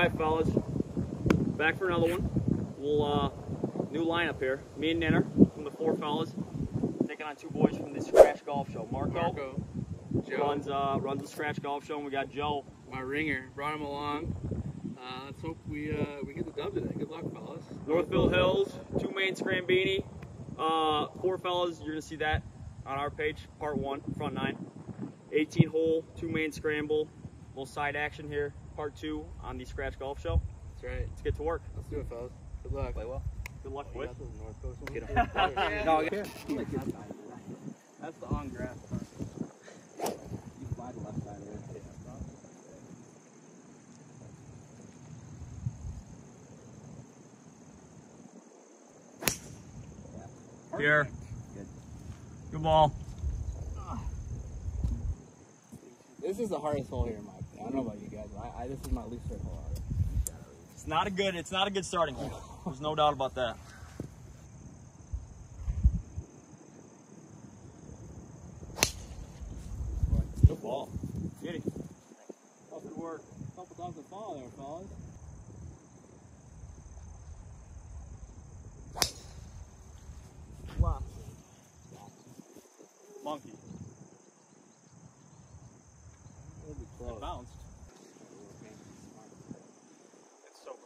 Alright fellas, back for another one. We'll, uh, new lineup here. Me and Ninner from the Fore Fellas, taking on two boys from the Scratch Golf Show. Marco, Marco, Joe, runs, uh, runs the Scratch Golf Show, and we got Joe. my ringer, brought him along. Uh, let's hope we uh, we get the dub today. Good luck, fellas. Northville Hills, two main Scrambini. Uh, Fore Fellas, you're gonna see that on our page, part one, front nine. 18 hole, two main scramble, little side action here, part two on the Scratch Golf Show. That's right. Let's get to work. Let's do it, fellas. Good luck. Play well. Good luck with. Get him. No, That's the on grass part. You fly the left side of it. Here. Good Good ball. This is the hardest hole here Mike. I don't know about you guys, but I, I, this is my least favorite hole. It's not a good. It's not a good starting hole. There's no doubt about that. Good ball. Get it. Good work. Couple times to fall there, fellas. Wow. Monkey. It'll be It close. bounced. It's so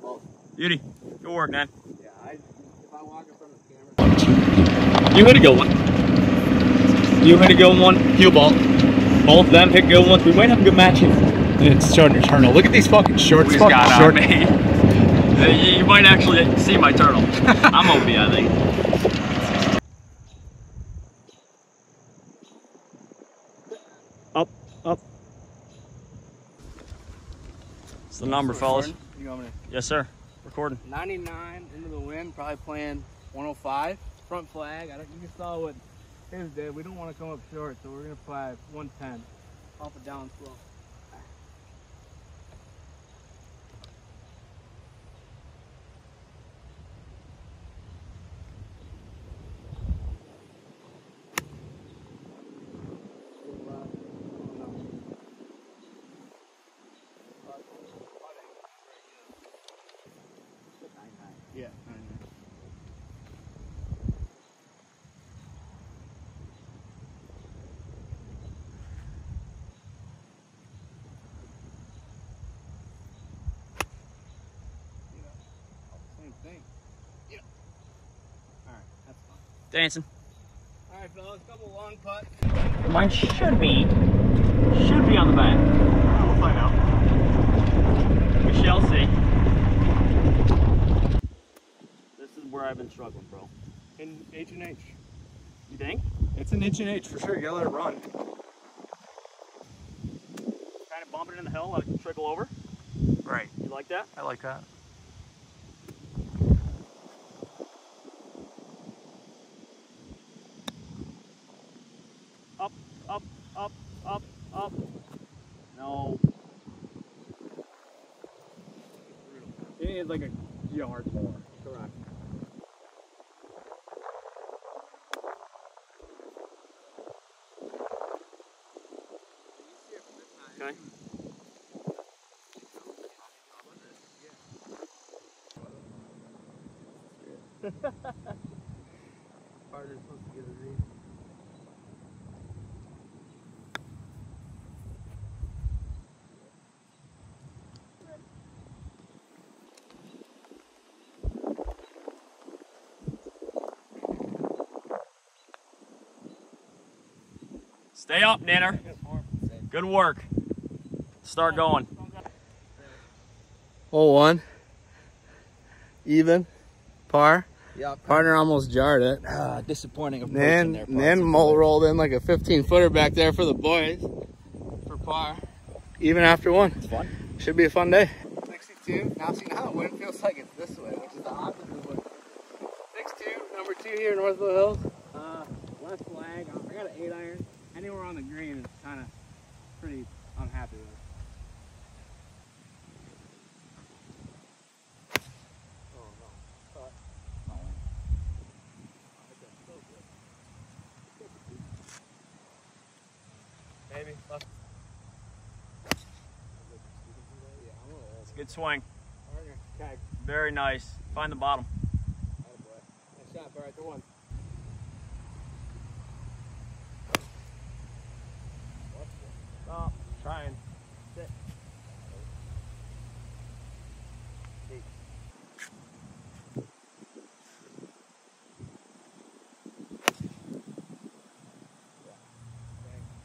cold. Beauty. Good work, man. Yeah, I, if I walk in front of the camera. You hit a good one. You hit a good one. Cue ball. Both of them hit good ones. We might have a good match here. It's starting to turn. Look at these fucking shorts. We fucking got on short. me. You, you might actually see my turtle. I'm OB, I think. Up, up. It's the number, fellas. You want me Yes, sir. Recording. 99 into the wind, probably playing 105. Front flag. I don't, you saw what his did. We don't want to come up short, so we're gonna fly 110 off a down slope. Yeah. Same thing. Yeah. All right, that's fine. Dancing. All right, fellas, couple long putts. Mine should be, should be on the back. We'll find out. We shall see. This is where I've been struggling, bro. In H and H. You think? It's an inch and H for sure. You gotta let it run. Kind of bumping it in the hill, let it trickle over. Right. You like that? I like that. Up, up, up, up, up. No. You need like a yard more. Correct. Okay. Partner's supposed to get a read. Stay up, Ninner. Good work. Start going. Hole one. Even. Par. Yep. Partner almost jarred it. Ah, disappointing approach in Then, there. then Mo rolled in like a 15 footer back there for the boys for par. Even after one. It's fun. Should be a fun day. 62. Now see now the wind feels like it's this way, which is the opposite of what. 62, number two here, Northville Hills. Uh, left flag. I got an eight iron. Anywhere on the green is kind of pretty unhappy with. Maybe. It's a good swing. Very nice. Find the bottom. Nice shot, Barrett. The one. Stop. Trying.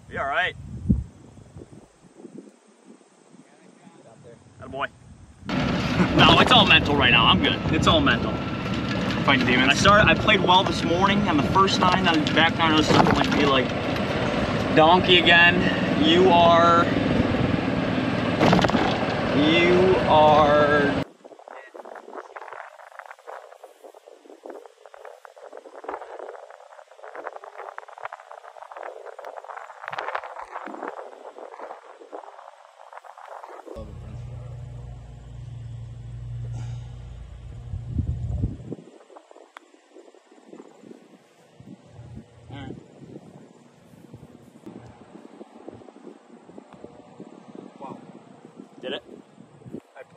Be all right. That boy. no, it's all mental right now. I'm good. It's all mental. Fighting I started. I played well this morning, and the first nine, I was back down. I was starting like be like donkey again. You are. You are.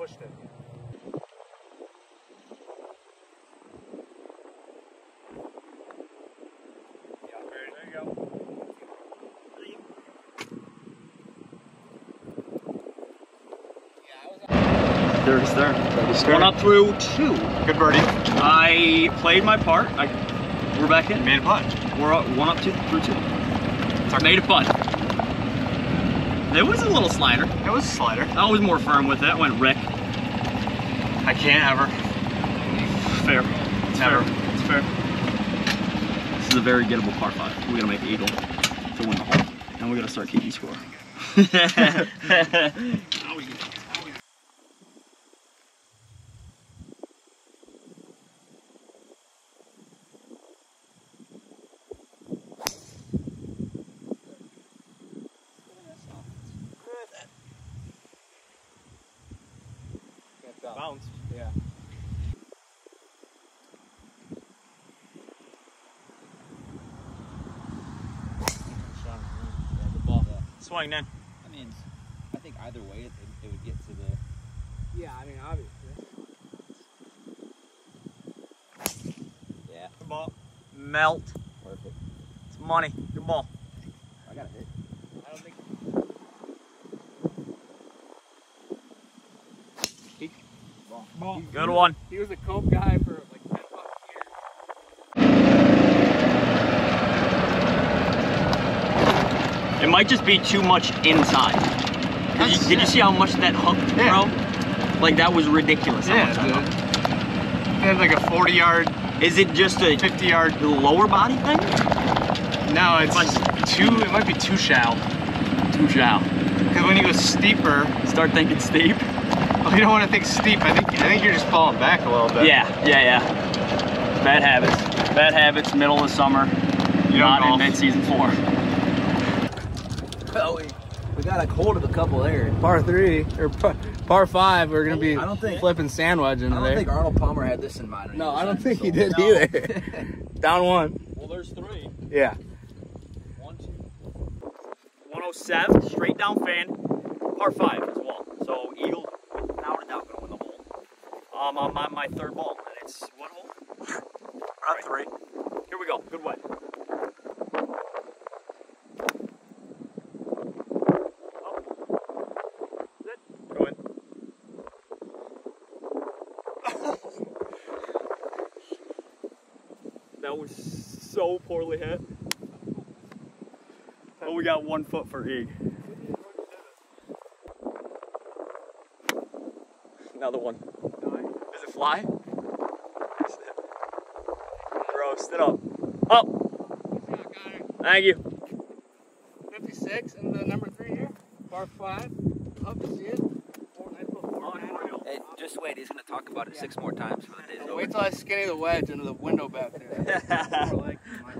Pushed it. Yeah, there you go. There it is. There. One up through two. Good birdie. I played my part. I, we're back in. Made a putt. We're up, one up two through two. Made a putt. It was a little slider. It was a slider. I was more firm with it. Went Rick. I can't ever. Fair. It's Never. fair. It's fair. This is a very gettable par five. We're gonna make eagle to win the hole, and we're gonna start keeping score. 29. I mean, I think either way it, it, it would get to the... Yeah, I mean, obviously. Yeah. Good ball. Melt. Perfect. It's money. Good ball. I got a hit. I don't think... He... Ball. Good one. He was a cope guy for It might just be too much inside. Did you, did you see how much that hooked, Yeah. bro? Like that was ridiculous. Yeah, dude. had like a 40 yard, Is it just a 50 yard. lower body thing? No, it's like too. It might be too shallow. Too shallow. Because when you go steeper, Start thinking steep. well, you don't want to think steep. I think I think you're just falling back a little bit. Yeah, yeah, yeah. Bad habits. Bad habits. Middle of summer. You don't not in golf. mid-season four. Well, we, we got a hold of a couple there. Par three, or par, par five, we're going to be I don't think- flipping sand wedge I into don't there. think Arnold Palmer had this in mind. no, I don't designed think he did hole. either. Down one. Well, there's three. Yeah. One, two. 107, straight down fan, par five as well. So Eagle, without a doubt, gonna win the hole. Um, I'm on my third ball, and it's what hole? Right. three. Here we go. Good way. Go in. that was so poorly hit. Oh, we got one foot for Eag. Another one. Does it fly? Bro, sit up. Oh! Up. Thank you. 56 and the number three here. Par five. Up to see it. Four, nice little four, oh, nine. Hey, just wait. He's going to talk about it six more times for the day's over. Wait till I skinny the wedge into the window back there.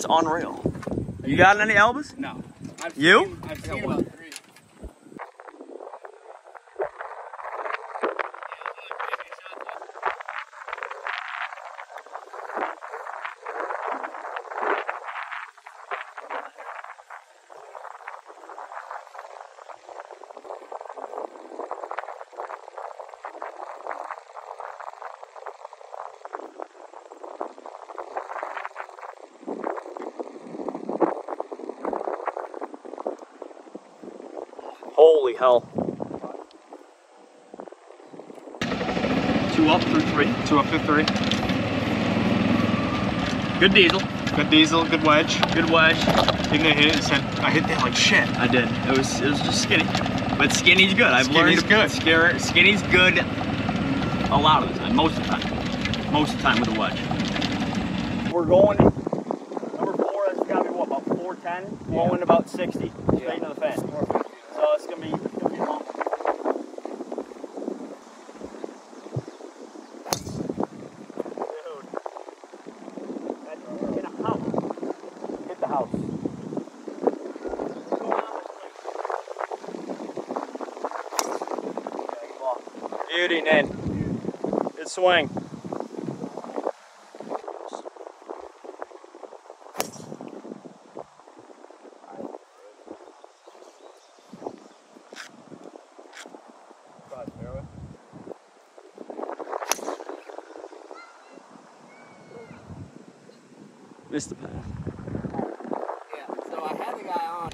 That's unreal. You got any Elvis? No. I've You? Seen, I've seen hell. Two up through three. Two up through three. Good diesel. Good diesel, good wedge. Good wedge. Didn't I hit it? Said, I hit that like shit. I did. It was it was just skinny. But skinny's good. I've Skinny's learned good. Scare, skinny's good a lot of the time. Most of the time. Most of the time with a wedge. We're going number four, that's gotta be what, about four ten? Blowing about sixty. Straight into the fan. So it's gonna be it's gonna be long. Dude. That's in a house. Hit the house. Beauty, Ned. Good swing. Missed the path. Yeah. So I had the guy on.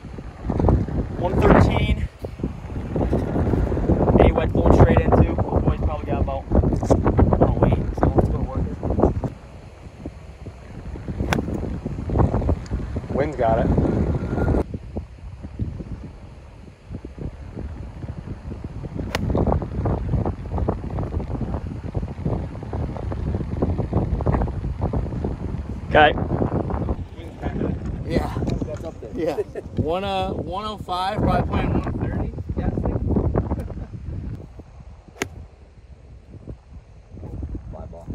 113. A wedge going straight into. Both boys probably got about. Oh wait, someone's gonna work it. Wind's got it. Okay. Yeah. That's up there. Yeah. One uh 105, probably playing 130. Fly ball.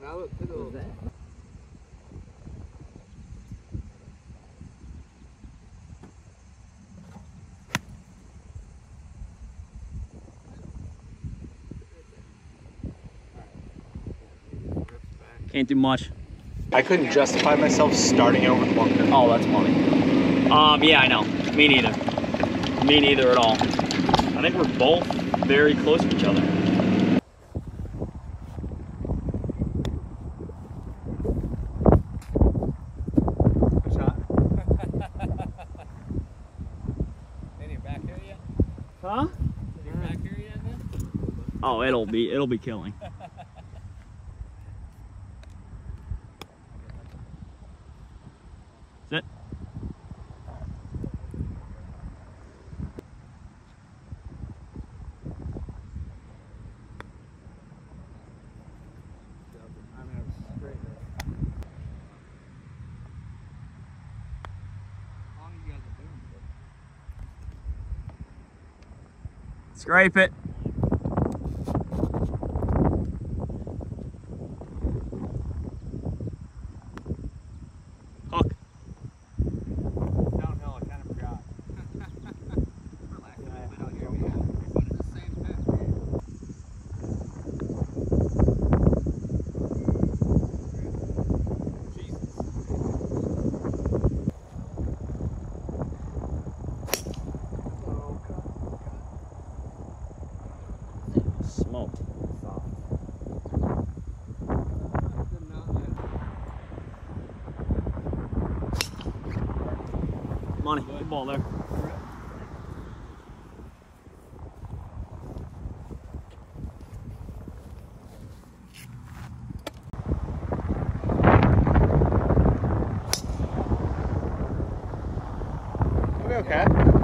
Now look, took a little. Can't do much. I couldn't justify myself starting over with bunker. Oh, that's funny. Um, yeah, I know. Me neither. Me neither at all. I think we're both very close to each other. Good shot. Any back here yet? Huh? Any back here? Oh, it'll be it'll be killing. Sit. I mean, it's straight there. How long you guys are doing this? Scrape it. Hook. Downhill, I kind of forgot. Relax a little bit out here, man. It's the same path, man. Jesus. Oh, God. Smoke. Did not let- Money. Good ball there. Okay.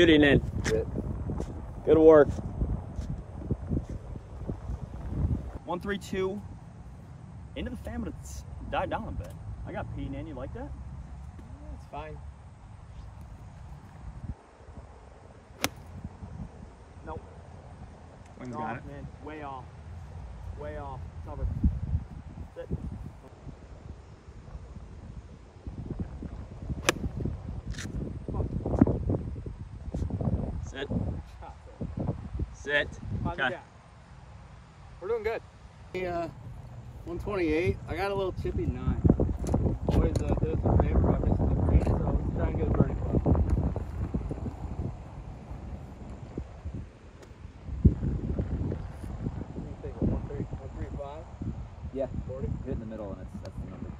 Beauty, Nin. Good. Good work. One, three, two. Into the fan, but it's died down a bit. I got P, Nin. You like that? Yeah, It's fine. Nope. Wayne's off, got it. man. Way off. Way off. Cover. Sit. Sit. Sit. Okay. We're doing good. Hey, uh, 128. I got a little chippy nine. Boys uh, did us a favor by missing the green, so let's try and get a birdie club. What do you think? 130 135? Yeah. 40? Hit in the middle, and it's, that's the number.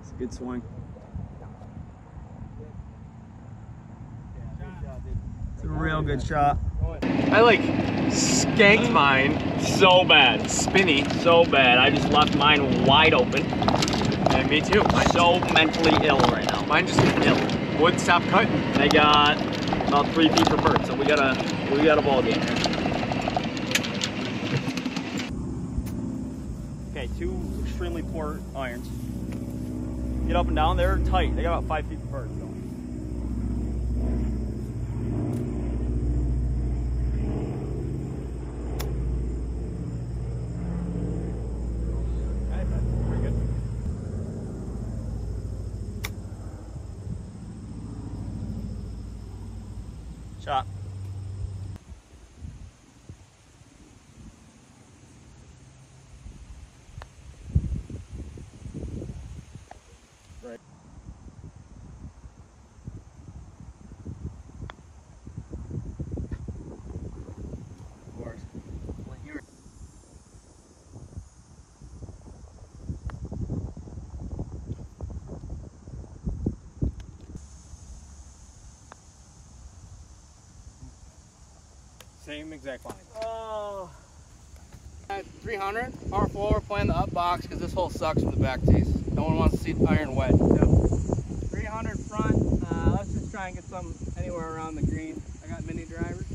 It's a good swing. It's a real good shot. I like skanked mine. So bad. Spinny. So bad. I just left mine wide open. And me too. Mine, So mentally ill right now. mine just ill. Wood stop cutting. They got about three feet per bird, so we got a we got a ball game here. Okay, two extremely poor irons. Get up and down. They're tight. They got about five feet bird. So. Okay, that's pretty good. Shot. Right. Of course. When you're Same exact line. Oh. At 300, par 4, we're playing the up box because this hole sucks from the back tees. No one wants to see the iron wet. So 300 front, uh, let's just try and get some anywhere around the green. I got mini drivers.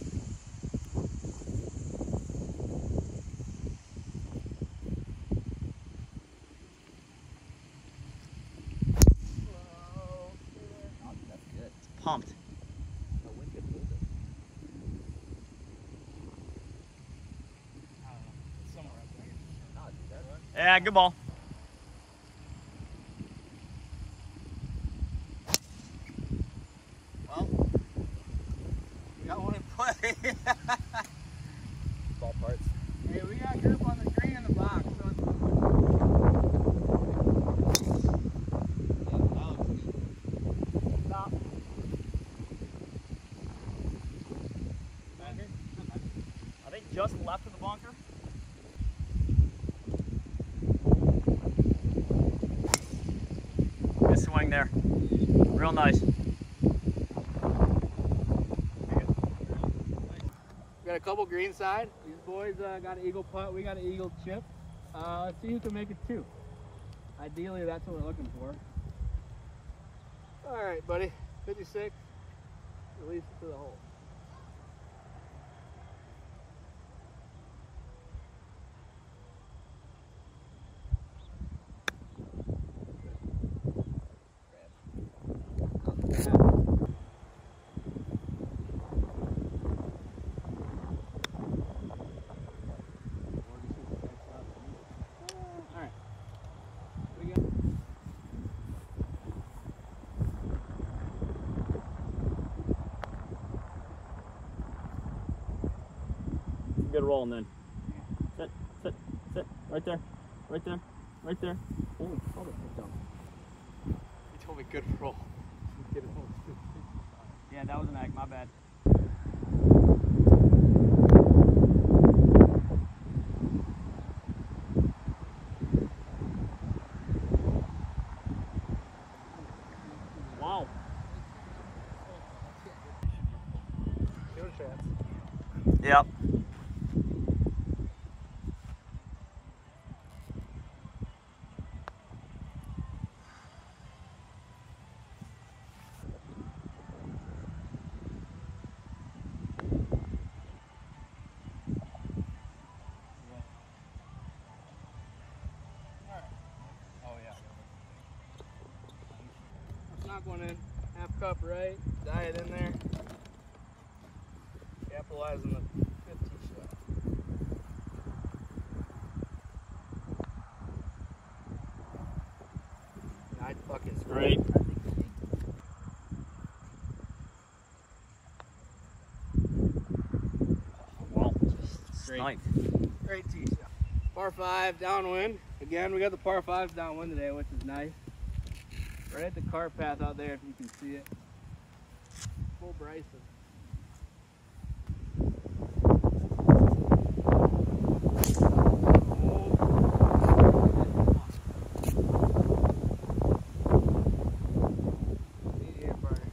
That's good. Pumped. The wind could hold it. Not that Good ball. We got one in play. Ball parts. hey, we got group on the green in the box. So it's Yeah, that looks good. Stop. I think just left of the bunker. Good swing there. Real nice. We got a couple green side. These boys uh, got an eagle putt. We got an eagle chip. Uh, let's see who can make it two. Ideally, that's what we're looking for. All right, buddy. 56. Release it to the hole. All right. We got Good rolling then. Sit, sit, sit. Right there. Right there. Right there. Holy fuck, I jumped. You told me good roll. Get. Yeah, that was an act. My bad. Wow. knock one in. Half cup right, diet in there. Capitalize on the 50 shot. I'd fucking Great. Wow. Great. Nice. Great tee shot. Par five downwind. Again, we got the par fives downwind today, which is nice. Right at the cart path out there, if you can see it. Full Bryson. Easy here, partner.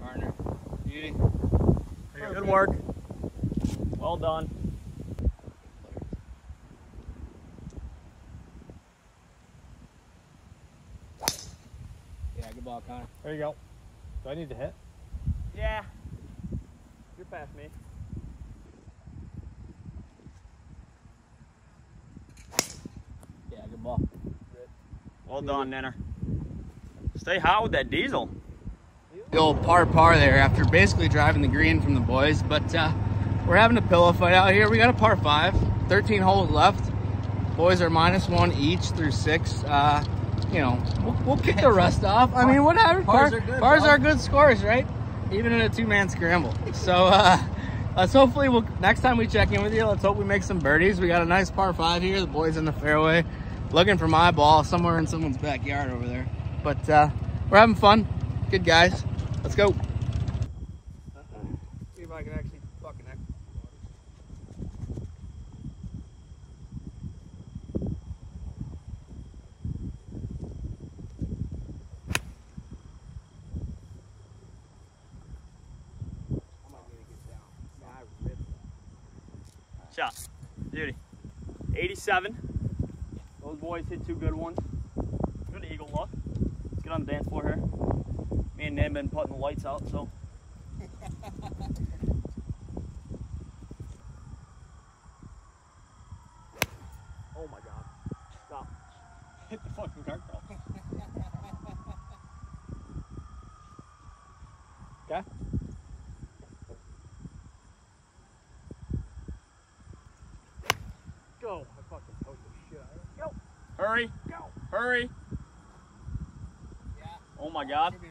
Partner. Beauty. Good work. Well done. Yeah, good ball, Connor. There you go. Do I need to hit? Yeah. You're past me. Yeah, good ball. Good. Well done, Ninner. Stay hot with that diesel. the old par par there after basically driving the green from the boys. But uh, we're having a pillow fight out here. We got a par five, 13 holes left. Boys are minus one each through six. Uh, you know, we'll, we'll kick the rust off. I mean, whatever. Bars, Par- are good, Pars bro. are good scores, right? Even in a two-man scramble. So uh, let's hopefully we'll next time we check in with you. Let's hope we make some birdies. We got a nice par five here. The boys in the fairway, looking for my ball somewhere in someone's backyard over there. But uh, we're having fun. Good guys. Let's go. See if I can actually fucking act. Shot. Beauty. 87. Those boys hit two good ones. Good eagle luck. Let's get on the dance floor here. Me and Nan been putting the lights out, so. oh my god. Stop. Hit the fucking guardrail. okay. Go. I fucking told you shit. out of it. Hurry. Go. Hurry. Yeah. Oh my god.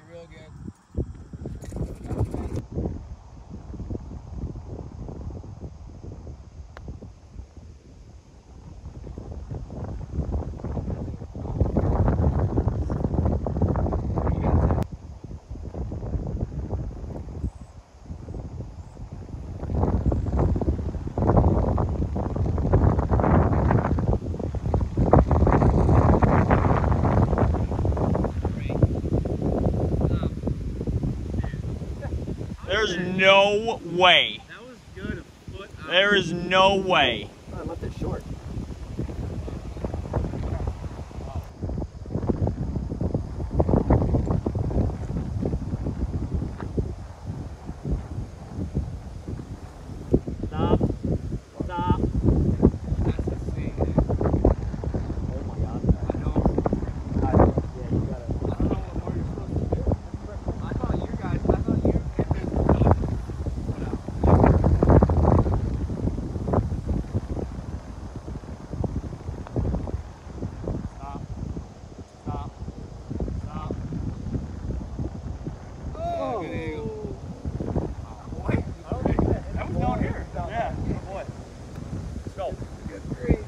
No way. That was good. A foot. There is no way. I left it short. Stop. Stop. That's a C. Oh my god. I know. Yeah, you gotta. I don't know what more you're supposed to do. I thought you guys, I thought you hit this foot out. Stop. Stop. Stop. Oh, good eagle. That was down here. Yeah. Good boy. Let's go. Good grief.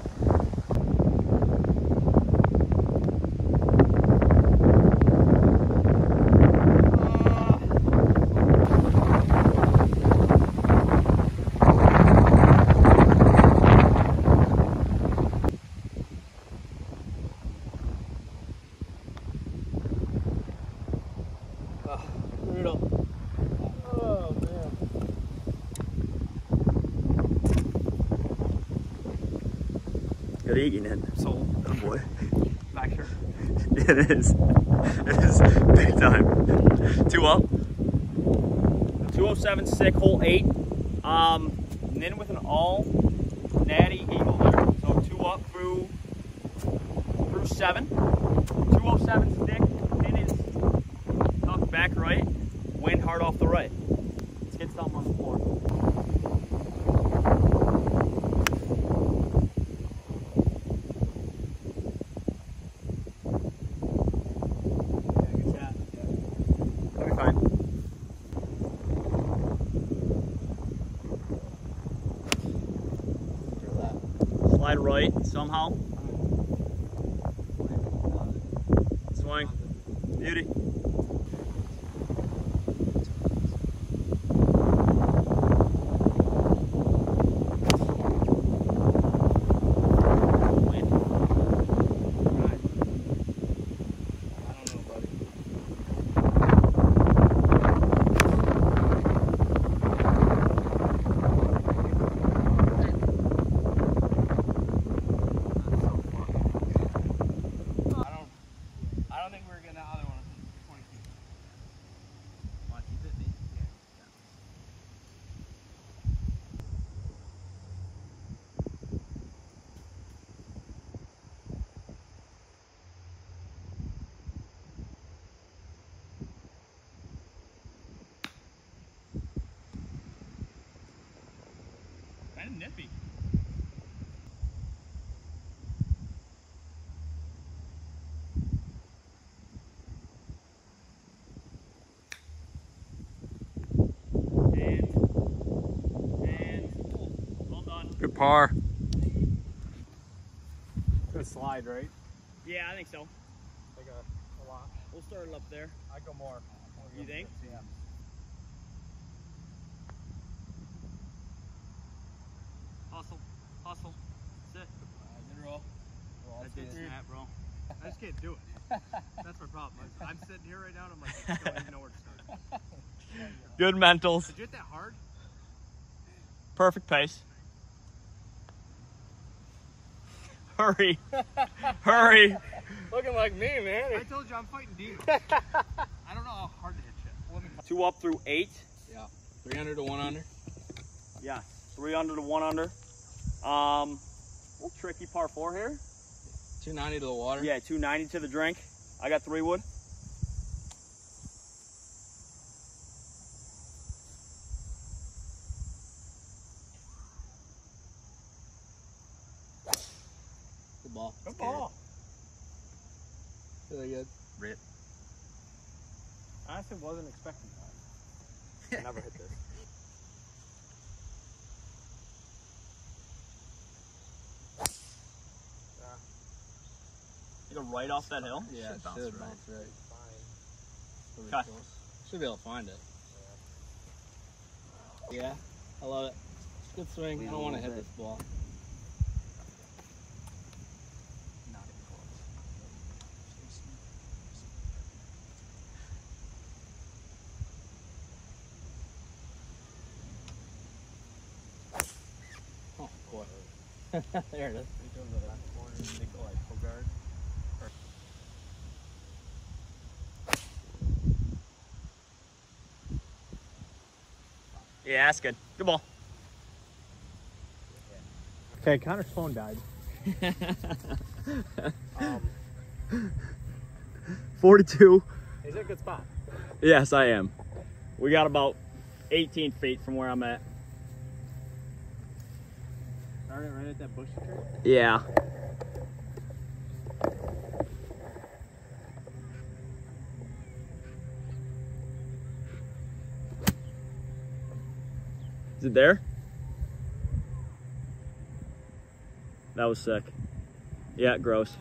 Oh, brutal. Oh, man. Good eating then. So, Good boy. back here. It is. It is big time. Two up. 207 sick hole eight. Um, and then with an all natty eagle there. So two up through through seven. Two oh seven stick. Pin is tucked back right. Wind hard off the right. Let's get something on the floor. That'll be fine. Slide right somehow. Swing. Beauty. Wind. I don't know, buddy. I don't. I don't think we're getting that other one. at 20 feet. Want to keep it, me? Kind of nippy. And and. Good par. Good slide, right? Yeah, I think so. Like a, a lot. We'll start it up there. I go more. You think? Yeah. Hustle, hustle, sit. Good roll. That's it, snap, bro. I just can't do it. That's my problem. I'm, I'm sitting here right now and I'm like, I don't even know where to start. Good mentals, Did you hit that hard? perfect pace. Hurry, hurry. Looking like me, man. I told you I'm fighting demons. I don't know how hard to hit shit. Two up through eight. Yeah. 300 to one under. Yeah, three under to one under. Um, little tricky par four here. 290 to the water. Yeah, 290 to the drink. I got three wood. Good ball. Good ball. Really good. Rip. I honestly, wasn't expecting that. I never hit this. You go right off that hill. Yeah, Should it bounce should right. bounce right. Pretty Okay. close. Should be able to find it. Yeah, I love it. Good swing. Lean I a don't want to hit bit. this ball. Not even close. Oh, boy. there it is. Yeah, that's good. Good ball. Okay, Connor's phone died. Um, 42. is it a good spot? Yes, I am. We got about 18 feet from where I'm at. Started right at that bush tree. Yeah. Is it there? That was sick. Yeah, gross.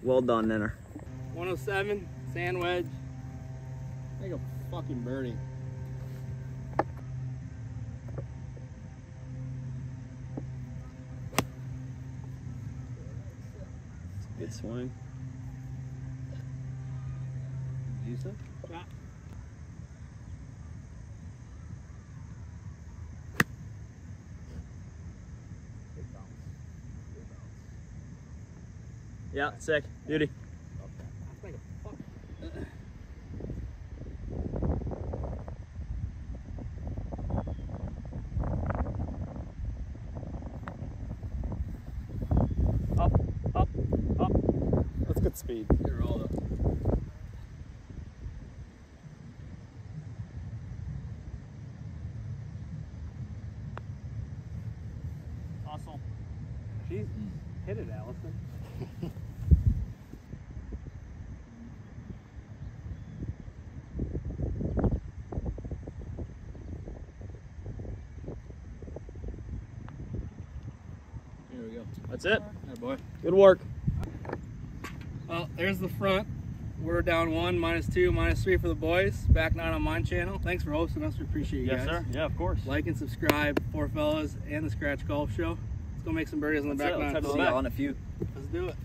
Well done, Ninner. 107, sand wedge. Make a fucking birdie. Good swing. You said? Yeah, Yeah, sick. Beauty. Up, up, up. That's good speed. That's it. There, boy. Good work. Well, there's the front. We're down one, minus two, minus three for the boys. Back nine on my channel. Thanks for hosting us. We appreciate you Yes, guys. sir. Yeah, of course. Like and subscribe, Fore Fellas and the Scratch Golf Show. Let's go make some birdies on the That's back it. Let's nine. head to See back. you on a few. Let's do it.